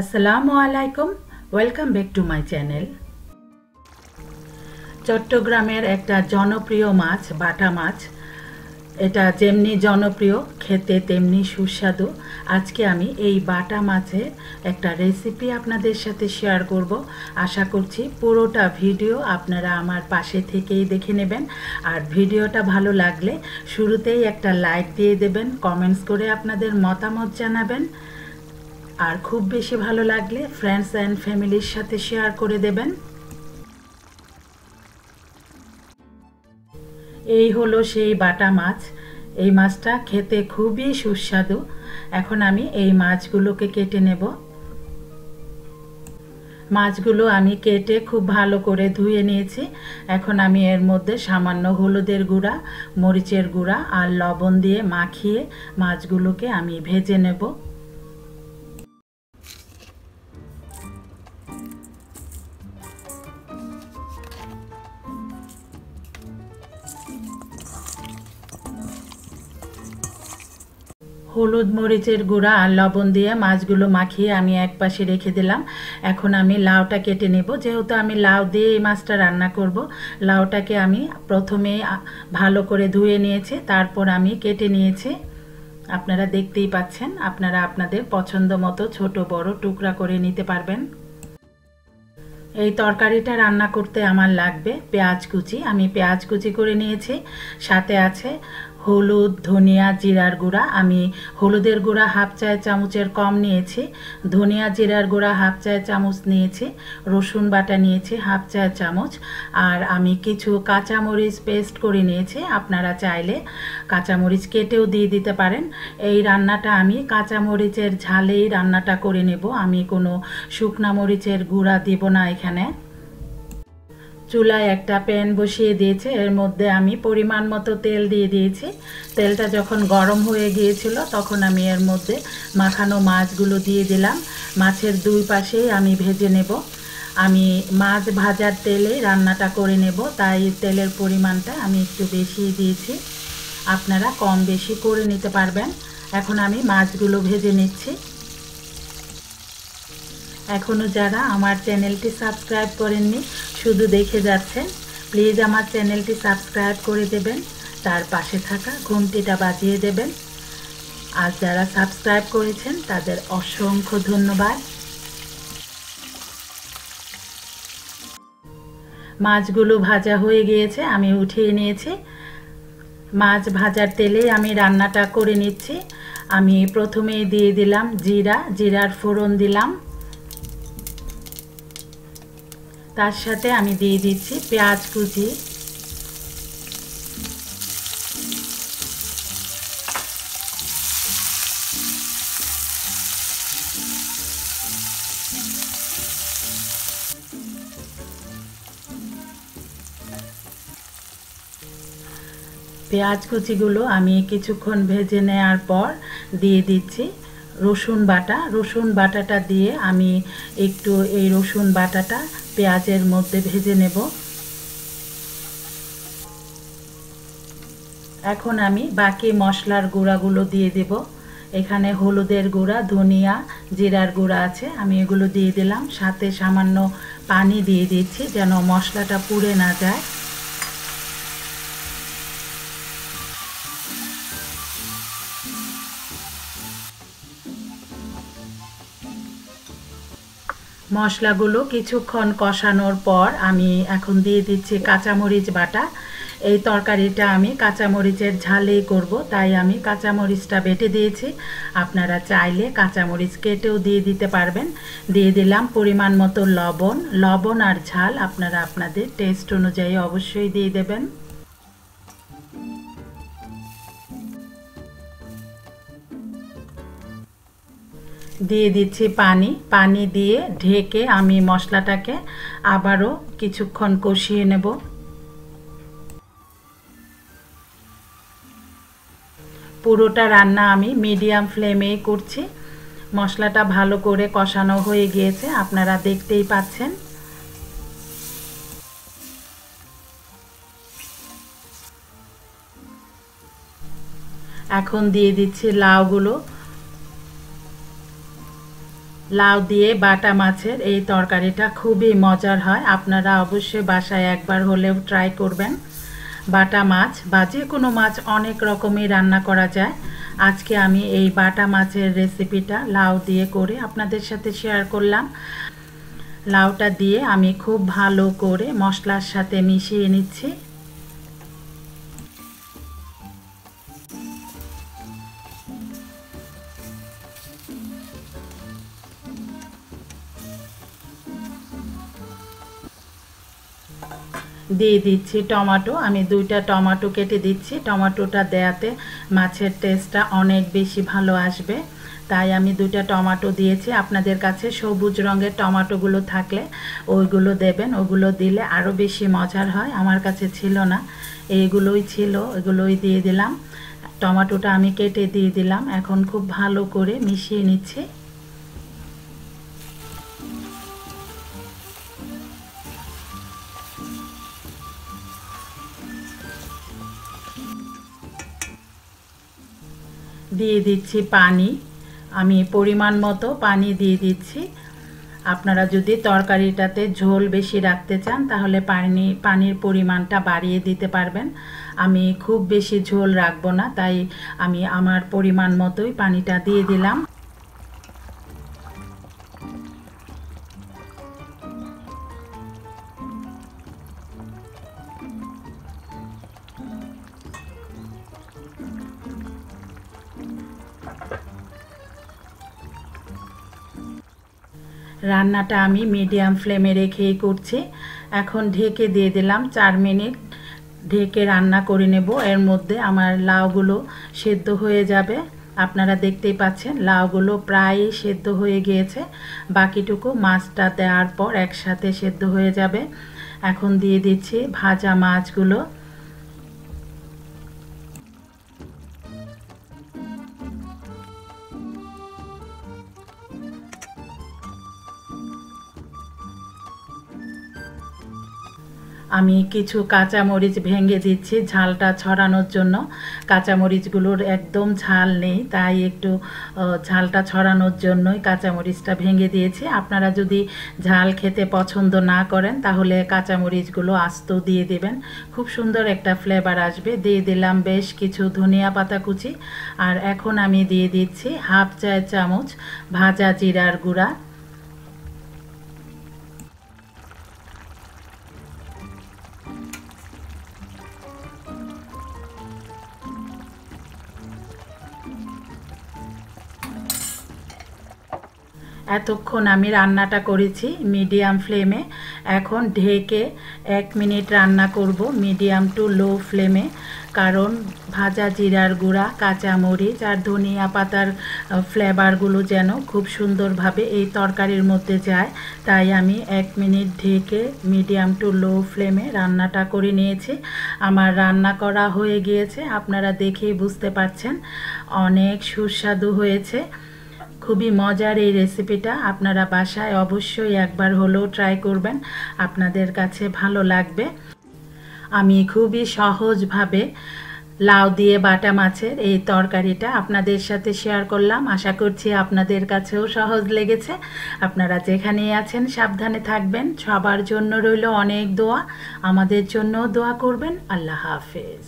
আসসালামু আলাইকুম welcome back to my channel চট্টগ্রামের একটা জনপ্রিয় মাছ, বাটা মাছ। এটা যেমনি জনপ্রিয়, খেতে তেমনি সুস্বাদু। আজকে আমি এই বাটা মাছের একটা রেসিপি আপনাদের সাথে শেয়ার করব। আশা করছি পুরোটা ভিডিও আপনারা আমার পাশে থেকেই দেখে নেবেন। আর ভিডিওটা ভালো লাগলে শুরুতেই একটা লাইক দিয়ে দেবেন কমেন্টস করে আপনাদের মতামত জানাবেন। আর খুব বেশি ভালো লাগলে ফ্রেন্ডস অ্যান্ড ফ্যামিলির সাথে শেয়ার করে দেবেন। এই হলো সেই বাটা মাছ। এই মাছটা খেতে খুবই সুস্বাদু। এখন আমি এই মাছগুলোকে কেটে নেব। মাছগুলো আমি কেটে খুব ভালো করে ধুয়ে নিয়েছি। এখন আমি এর মধ্যে সামান্য হলুদের গুঁড়া, মরিচের গুঁড়া আর লবণ দিয়ে মাখিয়ে মাছগুলোকে আমি ভেজে নেব। হলুদ মরিচের গুঁড়া আর লবণ দিয়ে মাছগুলো মাখিয়ে আমি এক পাশে রেখে দিলাম। এখন আমি লাউটা কেটে নেব। যেহেতু আমি লাউ দিয়ে এই মাছটা রান্না করব, লাউটাকে আমি প্রথমে ভালো করে ধুয়ে নিয়েছি। তারপর আমি কেটে নিয়েছি। আপনারা দেখতেই পাচ্ছেন, আপনারা আপনাদের পছন্দ মতো ছোট, বড় টুকরা করে নিতে পারবেন। এই তরকারিটা রান্না করতে আমার লাগবে পেঁয়াজ কুচি। আমি পেঁয়াজ কুচি করে নিয়েছি। সাথে আছে হলুদ, ধনিয়া, জিরার গুঁড়া। আমি হলুদের গুঁড়া হাফ চায় চামচের কম নিয়েছি। ধনিয়া, জিরার গুঁড়া হাফ চায় চামচ নিয়েছি। রসুন বাটা নিয়েছি হাফ চায় চামচ। আর আমি কিছু কাঁচামরিচ পেস্ট করে নিয়েছি। আপনারা চাইলে কাঁচামরিচ কেটেও দিয়ে দিতে পারেন। এই রান্নাটা আমি কাঁচামরিচের ঝালেই রান্নাটা করে নেব। আমি কোনো শুকনা মরিচের গুঁড়া দিব না এখানে। চুলায় একটা প্যান বসিয়ে দিয়েছে। এর মধ্যে আমি পরিমাণ মতো তেল দিয়ে দিয়েছি। তেলটা যখন গরম হয়ে গিয়েছিল, তখন আমি এর মধ্যে মাখানো মাছগুলো দিয়ে দিলাম। মাছের দুই পাশেই আমি ভেজে নেব। আমি মাছ ভাজার তেলে রান্নাটা করে নেব, তাই তেলের পরিমাণটা আমি একটু বেশি দিয়েছি। আপনারা কম বেশি করে নিতে পারবেন। এখন আমি মাছগুলো ভেজে নিচ্ছি। এখনও যারা আমার চ্যানেলটি সাবস্ক্রাইব করেননি শুধু দেখে যাচ্ছেন প্লিজ আমার চ্যানেলটি সাবস্ক্রাইব করে দেবেন, তার পাশে থাকা ঘুমটিটা বাজিয়ে দেবেন। আর যারা সাবস্ক্রাইব করেছেন, তাদের অসংখ্য ধন্যবাদ। মাছগুলো ভাজা হয়ে গিয়েছে, আমি উঠিয়ে নিয়েছি। মাছ ভাজার তেলে আমি রান্নাটা করে নিচ্ছি। আমি প্রথমেই দিয়ে দিলাম জিরা, জিরার ফোড়ন দিলাম। তার সাথে আমি দিয়ে দিচ্ছি পেঁয়াজ কুচি। পেঁয়াজ কুচিগুলো আমি কিছুক্ষণ ভেজে নেওয়ার পর দিয়ে দিচ্ছি। রসুন বাটা। রসুন বাটাটা দিয়ে আমি একটু এই রসুন বাটাটা পেঁয়াজের মধ্যে ভেজে নেব। এখন আমি বাকি মশলার গুঁড়াগুলো দিয়ে দেব। এখানে হলুদের গুঁড়া, ধনিয়া, জিরার গুঁড়া আছে, আমি এগুলো দিয়ে দিলাম। সাথে সামান্য পানি দিয়ে দিচ্ছি যেন মশলাটা পুড়ে না যায়। মশলাগুলো কিছুক্ষণ কষানোর পর আমি এখন দিয়ে দিচ্ছি কাঁচামরিচ বাটা। এই তরকারিটা আমি কাঁচামরিচের ঝালেই করব, তাই আমি কাঁচামরিচটা বেটে দিয়েছি। আপনারা চাইলে কাঁচামরিচ কেটেও দিয়ে দিতে পারবেন। দিয়ে দিলাম পরিমাণ মতো লবণ। লবণ আর ঝাল আপনারা আপনাদের টেস্ট অনুযায়ী অবশ্যই দিয়ে দেবেন। দিয়ে দিচ্ছি পানি। পানি দিয়ে ঢেকে আমি মশলাটাকে আবারও কিছুক্ষণ কষিয়ে নেব। পুরোটা রান্না আমি মিডিয়াম ফ্লেমেই করছি। মশলাটা ভালো করে কষানো হয়ে গিয়েছে, আপনারা দেখতেই পাচ্ছেন। এখন দিয়ে দিচ্ছি লাউগুলো। লাউ দিয়ে বাটা মাছের এই তরকারিটা খুবই মজার হয়। আপনারা অবশ্যই বাসায় একবার হলেও ট্রাই করবেন। বাটা মাছ বা যে কোনো মাছ অনেক রকমই রান্না করা যায়। আজকে আমি এই বাটা মাছের রেসিপিটা লাউ দিয়ে করে আপনাদের সাথে শেয়ার করলাম। লাউটা দিয়ে আমি খুব ভালো করে মশলার সাথে মিশিয়ে নিচ্ছি। দিয়ে দিচ্ছি টমাটো। আমি দুইটা টমাটো কেটে দিচ্ছি। টমাটোটা দেয়াতে মাছের টেস্টটা অনেক বেশি ভালো আসবে। তাই আমি দুইটা টমাটো দিয়েছি। আপনাদের কাছে সবুজ রঙের টমাটোগুলো থাকলে ওইগুলো দেবেন। ওগুলো দিলে আরও বেশি মজার হয়। আমার কাছে ছিল না। এইগুলোই ছিল। এগুলোই দিয়ে দিলাম। টমাটোটা আমি কেটে দিয়ে দিলাম। এখন খুব ভালো করে মিশিয়ে নিচ্ছি। দিয়ে দিচ্ছি পানি। আমি পরিমাণ মতো পানি দিয়ে দিচ্ছি। আপনারা যদি তরকারিটাতে ঝোল বেশি রাখতে চান, তাহলে পানি, পানির পরিমাণটা বাড়িয়ে দিতে পারবেন। আমি খুব বেশি ঝোল রাখব না, তাই আমি আমার পরিমাণ মতোই পানিটা দিয়ে দিলাম। রান্নাটা আমি মিডিয়াম ফ্লেমে রেখেই করছি। এখন ঢেকে দিয়ে দিলাম চার মিনিট। ঢেকে রান্না করে নেব। এর মধ্যে আমার লাউগুলো সেদ্ধ হয়ে যাবে। আপনারা দেখতেই পাচ্ছেন, লাউগুলো প্রায় সেদ্ধ হয়ে গিয়েছে। বাকিটুকু মাছটা দেওয়ার পর একসাথে সেদ্ধ হয়ে যাবে। এখন দিয়ে দিচ্ছি ভাজা মাছগুলো। আমি কিছু কাঁচামরিচ ভেঙে দিচ্ছি ঝালটা ছড়ানোর জন্য। কাঁচামরিচগুলোর একদম ঝাল নেই, তাই একটু ঝালটা ছড়ানোর জন্যই কাঁচামরিচটা ভেঙে দিয়েছি। আপনারা যদি ঝাল খেতে পছন্দ না করেন, তাহলে কাঁচামরিচগুলো আস্ত দিয়ে দেবেন। খুব সুন্দর একটা ফ্লেভার আসবে। দিয়ে দিলাম বেশ কিছু ধনিয়া পাতা কুচি। আর এখন আমি দিয়ে দিচ্ছি হাফ চায় চামচ ভাজা জিরার গুঁড়া। এতক্ষণ আমি রান্নাটা করেছি মিডিয়াম ফ্লেমে। এখন ঢেকে এক মিনিট রান্না করব মিডিয়াম টু লো ফ্লেমে। কারণ ভাজা জিরার গুঁড়া, কাঁচামরিচ আর ধনিয়া পাতার ফ্লেভারগুলো যেন খুব সুন্দরভাবে এই তরকারির মধ্যে যায়। তাই আমি এক মিনিট ঢেকে মিডিয়াম টু লো ফ্লেমে রান্নাটা করে নিয়েছি। আমার রান্না করা হয়ে গিয়েছে, আপনারা দেখেই বুঝতে পারছেন। অনেক সুস্বাদু হয়েছে। খুবই মজার এই রেসিপিটা আপনারা বাসায় অবশ্যই একবার হলেও ট্রাই করবেন। আপনাদের কাছে ভালো লাগবে। আমি খুবই সহজভাবে লাউ দিয়ে বাটা মাছের এই তরকারিটা আপনাদের সাথে শেয়ার করলাম। আশা করছি আপনাদের কাছেও সহজ লেগেছে। আপনারা যেখানেই আছেন সাবধানে থাকবেন। সবার জন্য রইল অনেক দোয়া। আমাদের জন্য দোয়া করবেন। আল্লাহ হাফেজ।